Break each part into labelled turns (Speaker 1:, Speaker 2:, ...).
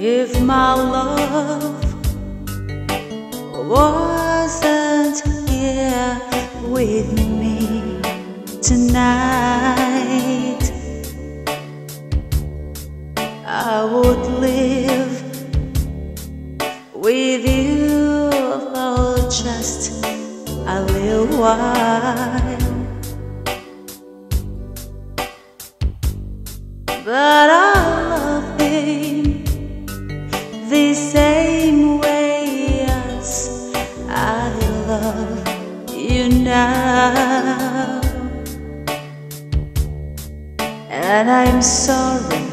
Speaker 1: If my love wasn't here with me tonight, I would live with you for just a little while. But I love him the love you now. And I'm sorry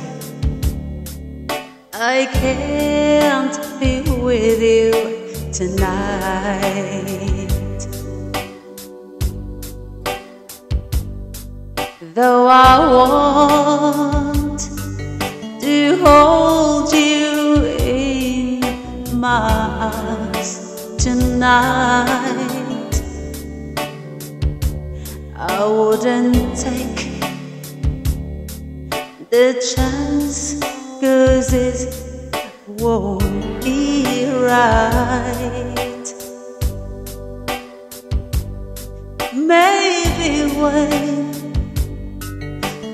Speaker 1: I can't be with you tonight. Though I want to hold you in my arms tonight, I wouldn't take the chance, cause it won't be right. Maybe when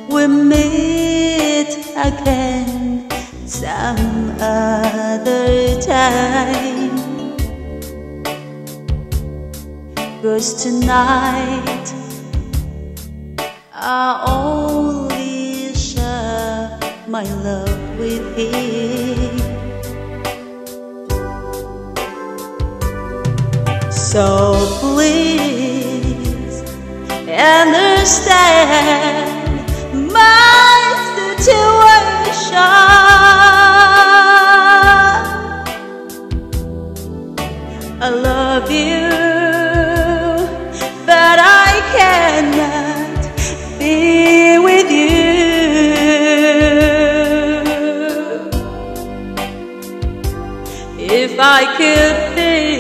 Speaker 1: we meet again some other time. Cause tonight I only share my love with him. So please understand my If I could be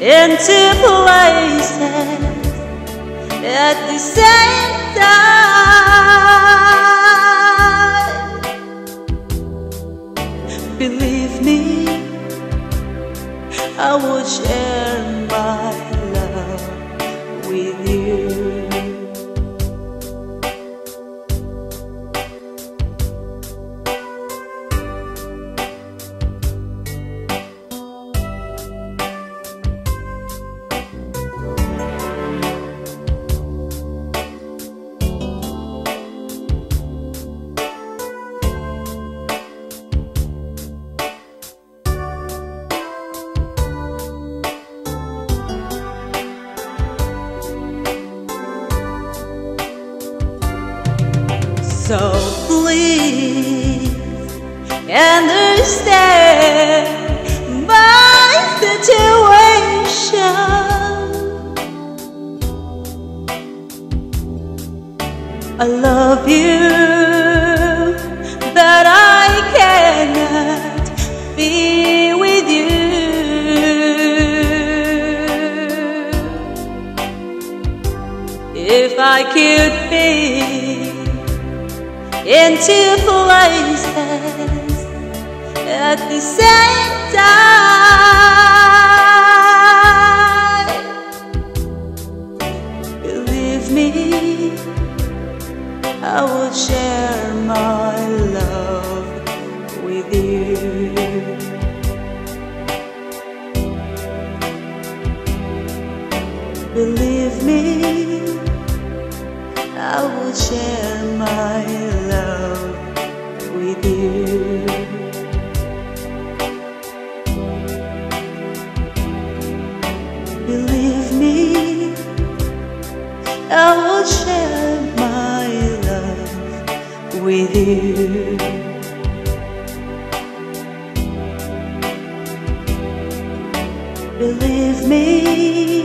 Speaker 1: in two places at the same time. So please understand my situation. I love you, but I cannot be with you. If I could be in two places at the same time. Believe me, I would share my love with you. Believe me, I would share my love Believe me, I will share my love with you. Believe me.